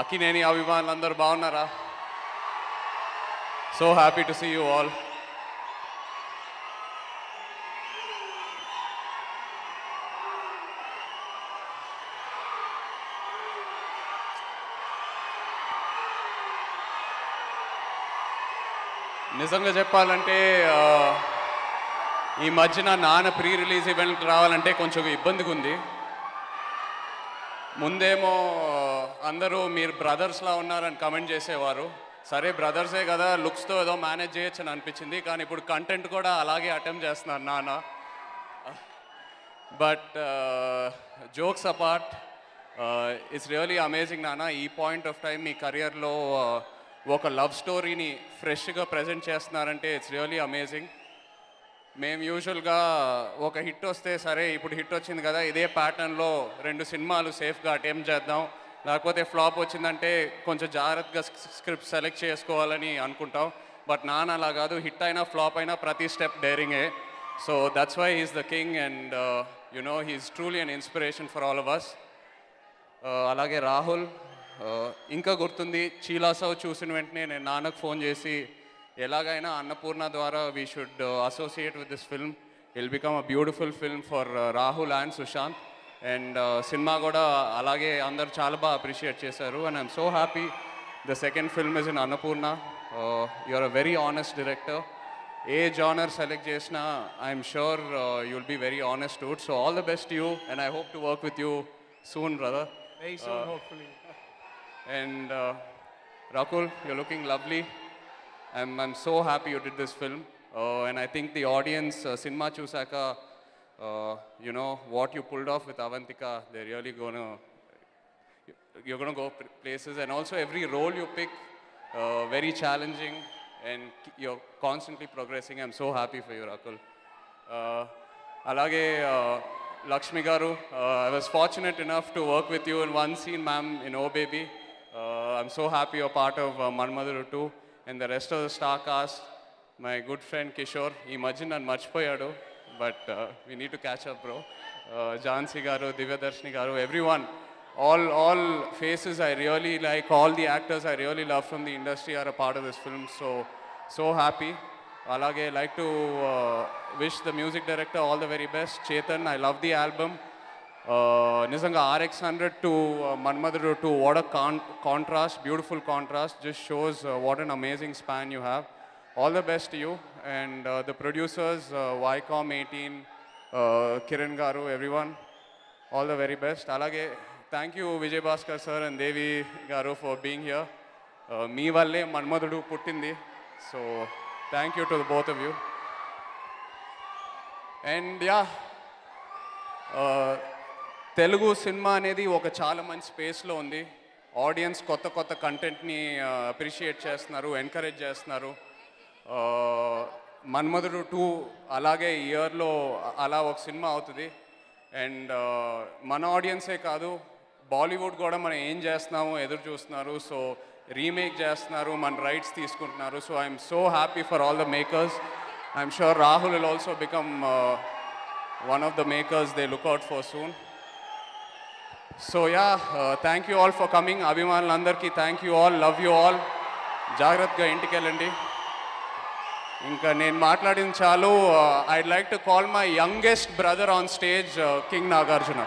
అకినేని అభిమానులు అందరూ బాగున్నారా? So happy to see you all నిజంగా చెప్పాలంటే ఈ మధ్యన నాన్న ప్రీ రిలీజ్ ఈవెంట్ రావాలంటే కొంచెం ఇబ్బందిగా ఉంది ముందేమో అందరూ మీరు బ్రదర్స్లా ఉన్నారని కమెంట్ చేసేవారు. సరే బ్రదర్సే కదా లుక్స్తో ఏదో మేనేజ్ చేయొచ్చు అని అనిపించింది. కానీ ఇప్పుడు కంటెంట్ కూడా అలాగే అటెంప్ట్ చేస్తున్నారు నాన్న. But jokes apart it's really amazing నాన్న. ఈ పాయింట్ ఆఫ్ టైం మీ కెరియర్లో ఒక లవ్ స్టోరీని ఫ్రెష్గా ప్రజెంట్ చేస్తున్నారంటే ఇట్స్ రియలీ అమేజింగ్. మేము యూజువల్గా ఒక హిట్ వస్తే సరే ఇప్పుడు హిట్ వచ్చింది కదా ఇదే ప్యాటర్న్లో రెండు సినిమాలు సేఫ్గా అటెంప్ట్ చేద్దాం. లేకపోతే ఫ్లాప్ వచ్చిందంటే కొంచెం జాగ్రత్తగా స్క్రిప్ట్ సెలెక్ట్ చేసుకోవాలని అనుకుంటాం. బట్ నాన్న అలా కాదు హిట్ అయినా ఫ్లాప్ అయినా ప్రతి step డేరింగే so that's why he's the king and you know he's truly an inspiration for all ours అలాగే రాహుల్ uh, ఇంకా గుర్తుంది చీలాసావు చూసిన వెంటనే నేను నాన్నకు ఫోన్ చేసి ఎలాగైనా అన్నపూర్ణ ద్వారా we should associate with this film will become a beautiful film for Rahul and Sushanth and cinema కూడా అలాగే అందరు చాలా బాగా అప్రిషియేట్ చేశారు. And I'm so happy the second film is in Annapurna you're a very honest director A genre select చేసినా I'm sure you will be very honest it so all the best you and I hope to work with you soon brother Very soon, hopefully. And uh, I'm, I'm so happy you did this film. Uh, and I think the audience, uh, Cinema Chusaka, uh, you know, what you pulled off with Avantika, they're really going to, you're going to go places. And also every role you pick, uh, very challenging. And you're constantly progressing. I'm so happy for you, Rakul. Uh, alage, uh, Lakshmi Garu, uh, I was fortunate enough to work with you in one scene, ma'am, in O Baby. I'm so happy you're part of uh, too. And the rest of the star cast my good friend Kishore ఈ మధ్య నన్ను మర్చిపోయాడు but we need to catch up bro Jhansi గారు దివ్యదర్శిని గారు everyone all all faces I really like, all the actors I really love from the industry are a part of this film. So so happy. Alage like to uh, wish the music director all the very best. Chetan, I love the album. Uh, Nizanga RX100 to uh, Manmadru to what a con- contrast, beautiful contrast. Just shows uh, what an amazing span you have. All the best to you and uh, the producers, uh, Wycom 18, uh, Kiran Garu, everyone. All the very best అలాగే thank you Vijay Bhaskar sir and Devi garu for being here మీ వల్లే మన్మధుడు పుట్టింది so thank you to the both of you and yeah Telugu cinema అనేది ఒక చాలా మంచి స్పేస్లో ఉంది. Audience కొత్త కొత్త కంటెంట్ని అప్రిషియేట్ చేస్తున్నారు ఎంకరేజ్ చేస్తున్నారు. మన్మధుడు టూ అలాగే ఇయర్లో అలా ఒక సినిమా అవుతుంది. అండ్ మన ఆడియన్సే కాదు బాలీవుడ్ కూడా మనం ఏం చేస్తున్నామో ఎదురు చూస్తున్నారు. సో రీమేక్ చేస్తున్నారు మన రైట్స్ తీసుకుంటున్నారు. So I'm so happy for all the makers I'm sure Rahul will also become one of the makers they look out for soon so yeah thank you all for coming అభిమానులందరికీ thank you all love you all జాగ్రత్తగా ఇంటికి వెళ్ళండి ఇంకా నేను మాట్లాడిన చాలు I'd like to call my youngest brother on stage king Nagarjuna